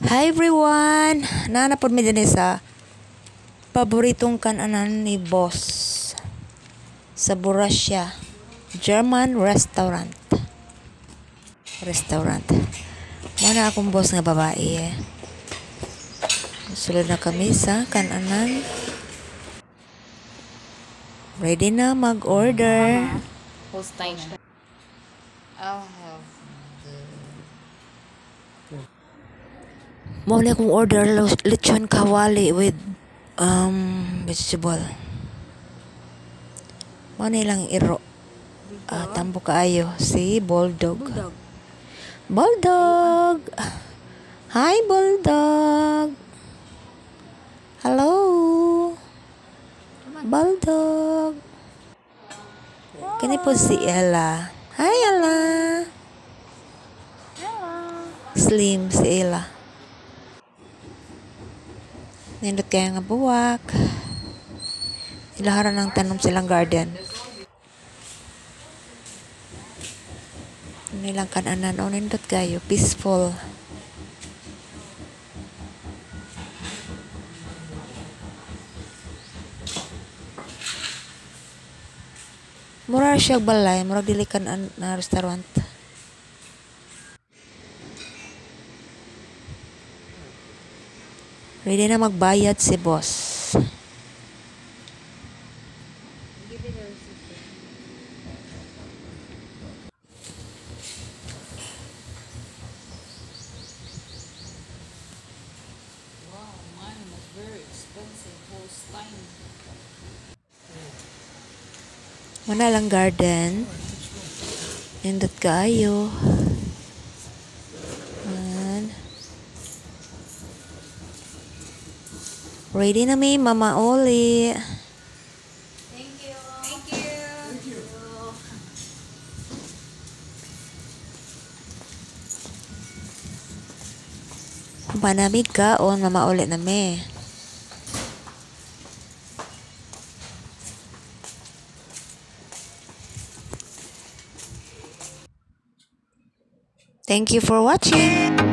Hi everyone! Nanapod mi din sa paboritong kananan ni boss sa Borussia German restaurant. Restaurant. Muna akong boss nga babae eh. Sulod na kami sa kananan. Ready na mag-order. Holstein. I'll have Mo na akong order lechon kawali with um vegetable. Mo na lang iro. Ah, tambo kaayo si Bulldog. Bulldog. Hi Bulldog. Hello. Bulldog. Kani po si Ella. Hi Ella. Slim si Ella. Nindot kaya nga buwak. Ilaharan ng tanom silang garden. Nilang kananan o nindot kayo. Peaceful. Mura siya balay. Mura dili kan an- na restaurant. Ready na magbayad si boss. Wow, mine was very expensive. Holstein. Muna lang garden. Nindot kaayo. Ready na mi, Mama Oli. Thank you. Thank you. Panamig ka o Mama Oli na mi. Thank you for watching.